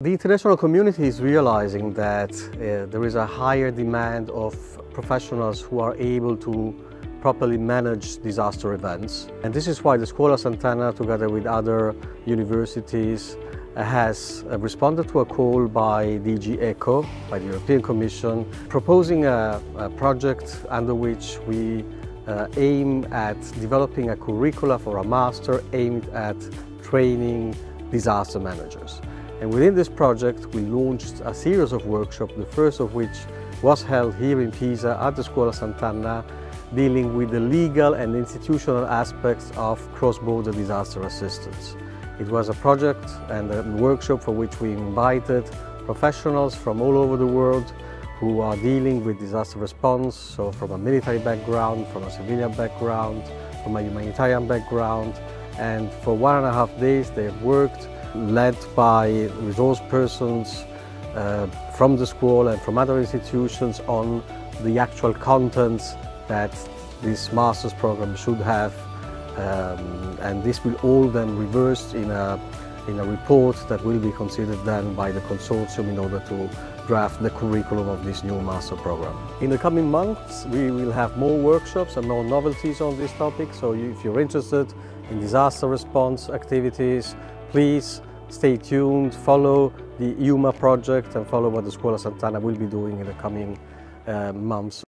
The international community is realizing that uh, there is a higher demand of professionals who are able to properly manage disaster events. And this is why the Scuola Sant'Anna, together with other universities, uh, has uh, responded to a call by DG ECHO, by the European Commission, proposing a, a project under which we uh, aim at developing a curricula for a master aimed at training disaster managers. And within this project, we launched a series of workshops, the first of which was held here in Pisa at the Scuola Sant'Anna, dealing with the legal and institutional aspects of cross-border disaster assistance. It was a project and a workshop for which we invited professionals from all over the world who are dealing with disaster response, so from a military background, from a civilian background, from a humanitarian background, and for one and a half days they have worked led by resource persons uh, from the school and from other institutions on the actual contents that this master's program should have um, and this will all then reversed in a, in a report that will be considered then by the consortium in order to draft the curriculum of this new master program. In the coming months we will have more workshops and more novelties on this topic so if you're interested in disaster response activities please stay tuned, follow the EUMA project and follow what the Scuola Sant'Anna will be doing in the coming uh, months.